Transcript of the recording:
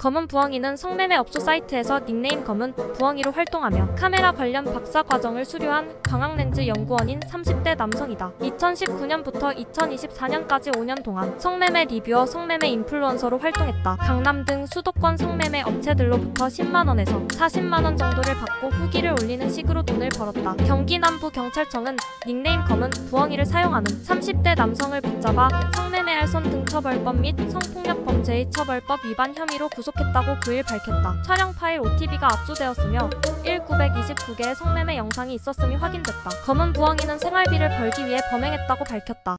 검은 부엉이는 성매매 업소 사이트에서 닉네임 검은 부엉이로 활동하며 카메라 관련 박사 과정을 수료한 광학렌즈 연구원인 30대 남성이다. 2019년부터 2024년까지 5년 동안 성매매 리뷰어, 성매매 인플루언서로 활동했다. 강남 등 수도권 성매매 업체들로부터 10만원에서 40만원 정도를 받고 후기를 올리는 식으로 돈을 벌었다. 경기 남부 경찰청은 닉네임 검은 부엉이를 사용하는 30대 남성을 붙잡아 성매매 알선 등 처벌법 및 성폭력 범죄의 처벌법 위반 혐의로 구속 했다고 9일 밝혔다. 촬영 파일 OTB가 압수되었으며 1929개의 성매매 영상이 있었음이 확인됐다. 검은 부엉이는 생활비를 벌기 위해 범행했다고 밝혔다.